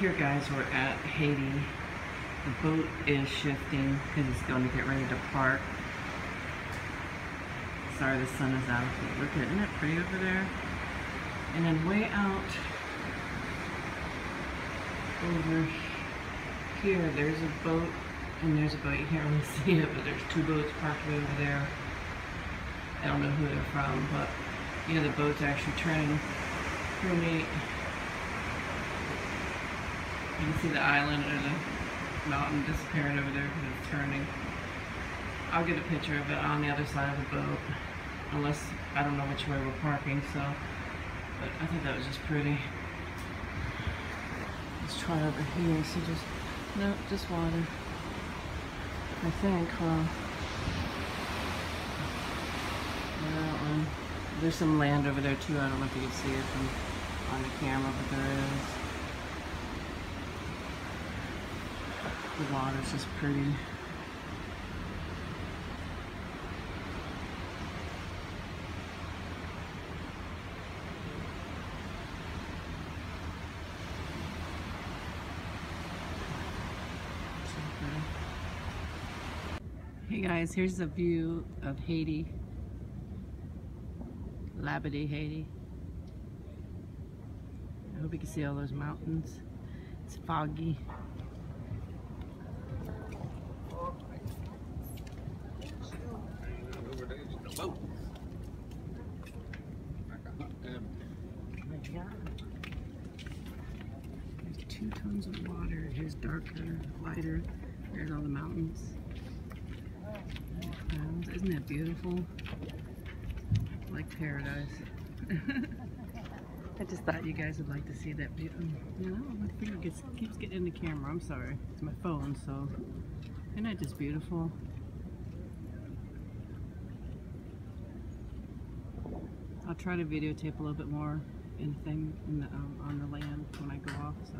here guys, we're at Haiti. The boat is shifting because it's going to get ready to park. Sorry the sun is out, but look at, isn't it pretty over there? And then way out over here, there's a boat, and there's a boat, you can't really see it, but there's two boats parked way over there. I don't know who they're from, but yeah, the boat's actually turning pretty neat. You can see the island or the mountain disappearing over there because it's turning. I'll get a picture of it on the other side of the boat, unless I don't know which way we're parking, so, but I think that was just pretty. Let's try over here, see just, no, just water. I think, one. There's some land over there too, I don't know if you can see it from on the camera, but there is. The water's just pretty. Hey guys, here's a view of Haiti. Labadee, Haiti. I hope you can see all those mountains. It's foggy. There's two tons of water. Here's darker, lighter. There's all the mountains. Isn't that beautiful? Like paradise. I just thought you guys would like to see that. You know, my finger gets, keeps getting in the camera. I'm sorry. It's my phone, so. Isn't that just beautiful? I'll try to videotape a little bit more anything in the, um, on the land when I go off, so.